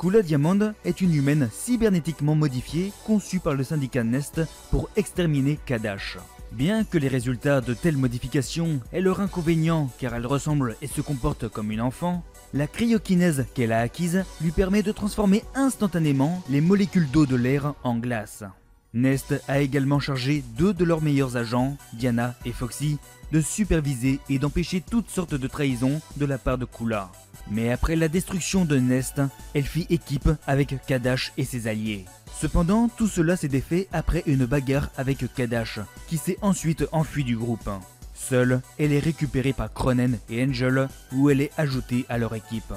Kula Diamond est une humaine cybernétiquement modifiée conçue par le syndicat Nest pour exterminer Kadash. Bien que les résultats de telles modifications aient leur inconvénient car elle ressemble et se comporte comme une enfant, la cryokinèse qu'elle a acquise lui permet de transformer instantanément les molécules d'eau de l'air en glace. Nest a également chargé deux de leurs meilleurs agents, Diana et Foxy, de superviser et d'empêcher toutes sortes de trahisons de la part de Kula. Mais après la destruction de Nest, elle fit équipe avec Kadash et ses alliés. Cependant, tout cela s'est défait après une bagarre avec Kadash, qui s'est ensuite enfui du groupe. Seule, elle est récupérée par Cronen et Angel, où elle est ajoutée à leur équipe.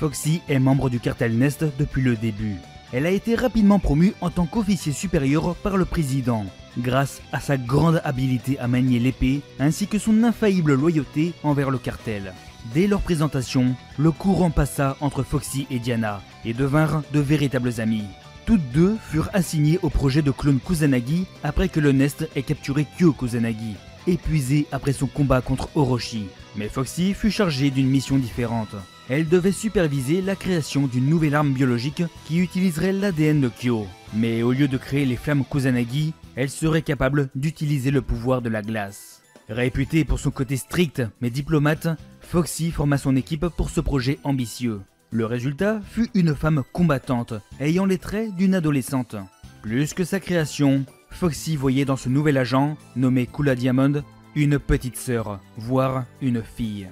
Foxy est membre du cartel Nest depuis le début. Elle a été rapidement promue en tant qu'officier supérieur par le président, grâce à sa grande habileté à manier l'épée ainsi que son infaillible loyauté envers le cartel. Dès leur présentation, le courant passa entre Foxy et Diana et devinrent de véritables amis. Toutes deux furent assignées au projet de clone Kusanagi après que le Nest ait capturé Kyo Kusanagi, épuisé après son combat contre Orochi. Mais Foxy fut chargée d'une mission différente. Elle devait superviser la création d'une nouvelle arme biologique qui utiliserait l'ADN de Kyo. Mais au lieu de créer les flammes Kusanagi, elle serait capable d'utiliser le pouvoir de la glace. Réputée pour son côté strict mais diplomate, Foxy forma son équipe pour ce projet ambitieux. Le résultat fut une femme combattante, ayant les traits d'une adolescente. Plus que sa création, Foxy voyait dans ce nouvel agent, nommé Kula Diamond, une petite sœur, voire une fille.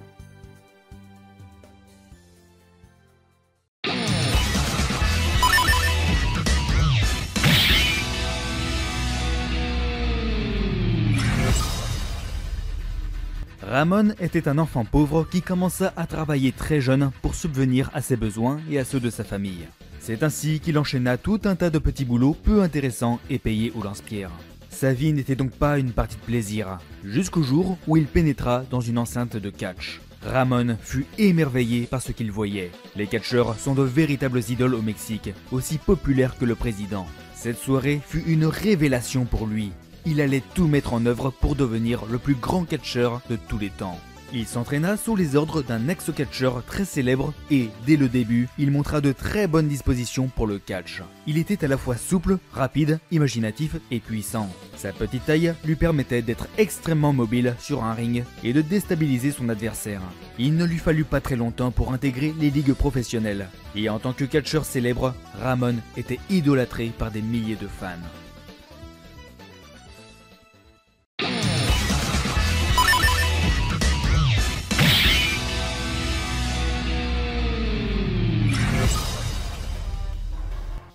Ramon était un enfant pauvre qui commença à travailler très jeune pour subvenir à ses besoins et à ceux de sa famille. C'est ainsi qu'il enchaîna tout un tas de petits boulots peu intéressants et payés au lance-pierre. Sa vie n'était donc pas une partie de plaisir, jusqu'au jour où il pénétra dans une enceinte de catch. Ramon fut émerveillé par ce qu'il voyait. Les catcheurs sont de véritables idoles au Mexique, aussi populaires que le président. Cette soirée fut une révélation pour lui, il allait tout mettre en œuvre pour devenir le plus grand catcheur de tous les temps. Il s'entraîna sous les ordres d'un ex-catcheur très célèbre et, dès le début, il montra de très bonnes dispositions pour le catch. Il était à la fois souple, rapide, imaginatif et puissant. Sa petite taille lui permettait d'être extrêmement mobile sur un ring et de déstabiliser son adversaire. Il ne lui fallut pas très longtemps pour intégrer les ligues professionnelles. Et en tant que catcheur célèbre, Ramon était idolâtré par des milliers de fans.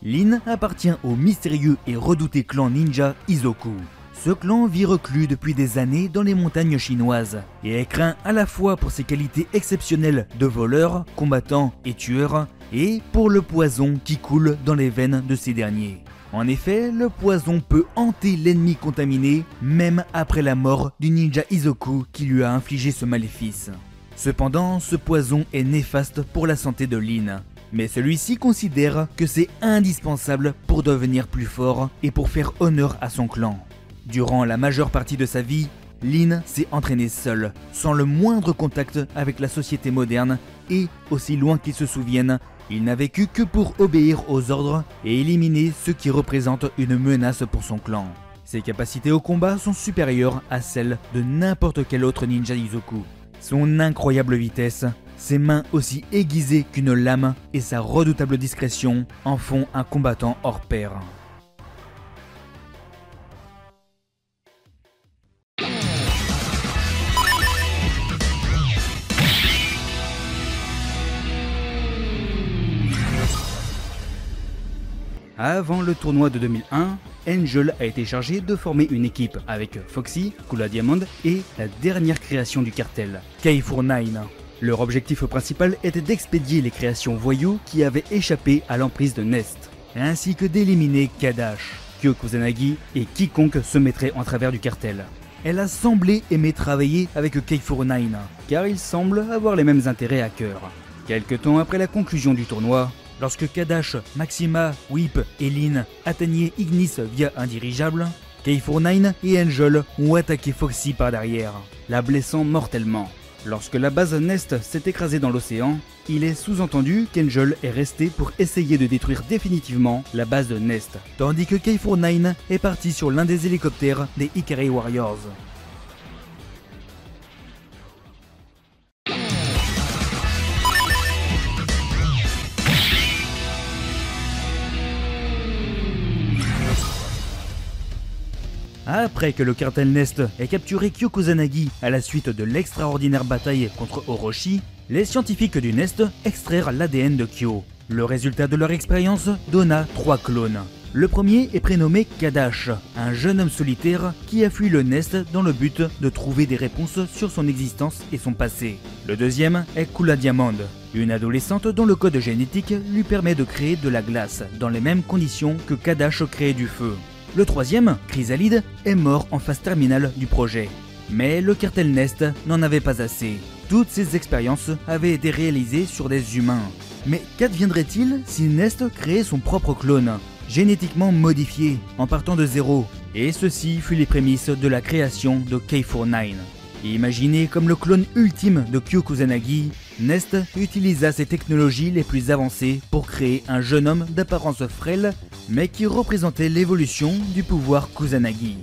Lin appartient au mystérieux et redouté clan ninja Izoku. Ce clan vit reclus depuis des années dans les montagnes chinoises et est craint à la fois pour ses qualités exceptionnelles de voleur, combattant et tueur et pour le poison qui coule dans les veines de ces derniers. En effet, le poison peut hanter l'ennemi contaminé même après la mort du ninja Izoku qui lui a infligé ce maléfice. Cependant, ce poison est néfaste pour la santé de Lin mais celui-ci considère que c'est indispensable pour devenir plus fort et pour faire honneur à son clan. Durant la majeure partie de sa vie, Lin s'est entraîné seul, sans le moindre contact avec la société moderne, et, aussi loin qu'il se souvienne, il n'a vécu que pour obéir aux ordres et éliminer ceux qui représentent une menace pour son clan. Ses capacités au combat sont supérieures à celles de n'importe quel autre ninja Izoku. Son incroyable vitesse ses mains aussi aiguisées qu'une lame et sa redoutable discrétion en font un combattant hors pair. Avant le tournoi de 2001, Angel a été chargé de former une équipe avec Foxy, Kula Diamond et la dernière création du cartel, K49. Leur objectif principal était d'expédier les créations voyous qui avaient échappé à l'emprise de Nest, ainsi que d'éliminer Kadash, Kusanagi et quiconque se mettrait en travers du cartel. Elle a semblé aimer travailler avec K49, car ils semblent avoir les mêmes intérêts à cœur. Quelque temps après la conclusion du tournoi, Lorsque Kadash, Maxima, Whip et Lin atteignaient Ignis via un dirigeable, K49 et Angel ont attaqué Foxy par derrière, la blessant mortellement. Lorsque la base Nest s'est écrasée dans l'océan, il est sous-entendu qu'Angel est resté pour essayer de détruire définitivement la base de Nest, tandis que K49 est parti sur l'un des hélicoptères des Ikari Warriors. Après que le cartel Nest ait capturé Kyokozanagi à la suite de l'extraordinaire bataille contre Orochi, les scientifiques du Nest extrairent l'ADN de Kyo. Le résultat de leur expérience donna trois clones. Le premier est prénommé Kadash, un jeune homme solitaire qui a fui le Nest dans le but de trouver des réponses sur son existence et son passé. Le deuxième est Kula Diamond, une adolescente dont le code génétique lui permet de créer de la glace dans les mêmes conditions que Kadash créait du feu. Le troisième, Chrysalide, est mort en phase terminale du projet. Mais le cartel Nest n'en avait pas assez. Toutes ces expériences avaient été réalisées sur des humains. Mais qu'adviendrait-il si Nest créait son propre clone, génétiquement modifié, en partant de zéro? Et ceci fut les prémices de la création de K49. Imaginé comme le clone ultime de Kyokusanagi, Nest utilisa ses technologies les plus avancées pour créer un jeune homme d'apparence frêle, mais qui représentait l'évolution du pouvoir Kusanagi.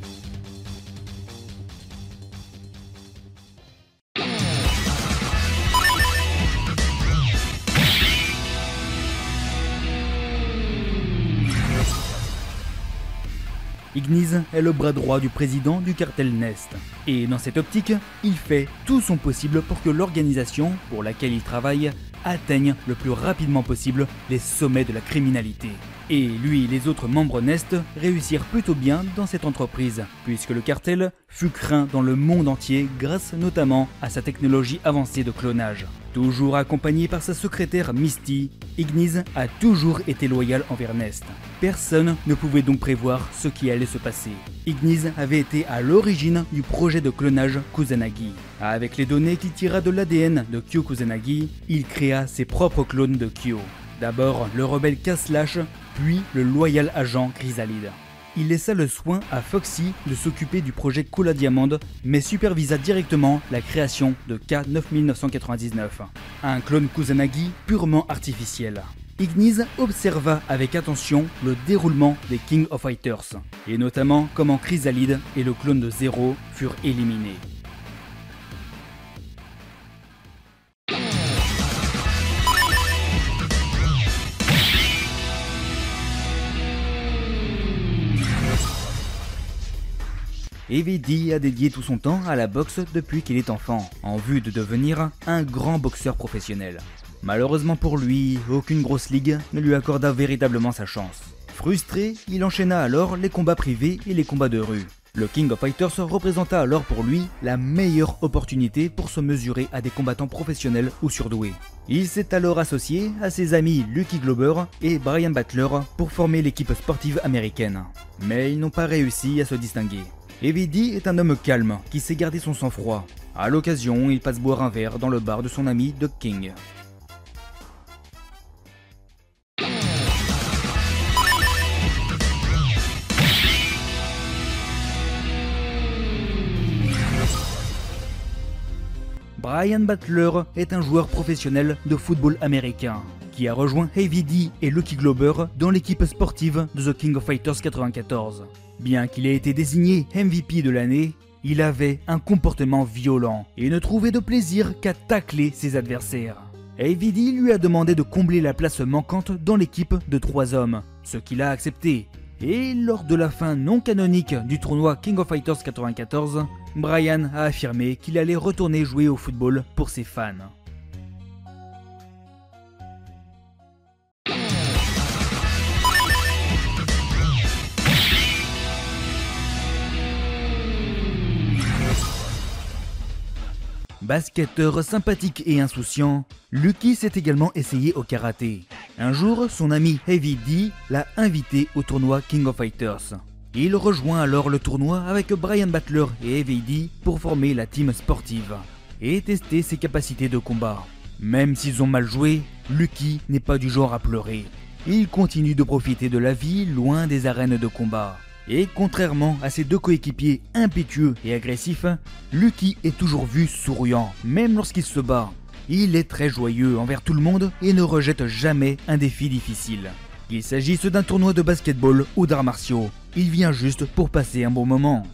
Ignis est le bras droit du président du cartel Nest. Et dans cette optique, il fait tout son possible pour que l'organisation pour laquelle il travaille atteigne le plus rapidement possible les sommets de la criminalité. Et lui et les autres membres Nest réussirent plutôt bien dans cette entreprise, puisque le cartel fut craint dans le monde entier grâce notamment à sa technologie avancée de clonage. Toujours accompagné par sa secrétaire Misty, Ignis a toujours été loyal envers Nest. Personne ne pouvait donc prévoir ce qui allait se passer. Ignis avait été à l'origine du projet de clonage Kusanagi. Avec les données qu'il tira de l'ADN de Kyo Kusanagi, il créa ses propres clones de Kyo. D'abord le rebelle K-Slash, puis le loyal agent Chrysalide. Il laissa le soin à Foxy de s'occuper du projet Cola Diamond, mais supervisa directement la création de K9999, un clone Kusanagi purement artificiel. Ignis observa avec attention le déroulement des King of Fighters, et notamment comment Chrysalide et le clone de Zero furent éliminés. Evie a dédié tout son temps à la boxe depuis qu'il est enfant, en vue de devenir un grand boxeur professionnel. Malheureusement pour lui, aucune grosse ligue ne lui accorda véritablement sa chance. Frustré, il enchaîna alors les combats privés et les combats de rue. Le King of Fighters représenta alors pour lui la meilleure opportunité pour se mesurer à des combattants professionnels ou surdoués. Il s'est alors associé à ses amis Lucky Glober et Brian Butler pour former l'équipe sportive américaine. Mais ils n'ont pas réussi à se distinguer. Evidi est un homme calme qui sait garder son sang-froid. À l'occasion, il passe boire un verre dans le bar de son ami Doug King. Brian Butler est un joueur professionnel de football américain qui a rejoint Heavy D et Lucky Glober dans l'équipe sportive de The King of Fighters 94. Bien qu'il ait été désigné MVP de l'année, il avait un comportement violent et ne trouvait de plaisir qu'à tacler ses adversaires. Heavy D lui a demandé de combler la place manquante dans l'équipe de trois hommes, ce qu'il a accepté. Et lors de la fin non canonique du tournoi King of Fighters 94, Brian a affirmé qu'il allait retourner jouer au football pour ses fans. Basketteur sympathique et insouciant, Lucky s'est également essayé au karaté. Un jour, son ami Heavy D l'a invité au tournoi King of Fighters. Il rejoint alors le tournoi avec Brian Butler et Heavy D pour former la team sportive et tester ses capacités de combat. Même s'ils ont mal joué, Lucky n'est pas du genre à pleurer. Il continue de profiter de la vie loin des arènes de combat. Et contrairement à ses deux coéquipiers impétueux et agressifs, Lucky est toujours vu souriant, même lorsqu'il se bat. Il est très joyeux envers tout le monde et ne rejette jamais un défi difficile. Qu'il s'agisse d'un tournoi de basketball ou d'arts martiaux, il vient juste pour passer un bon moment.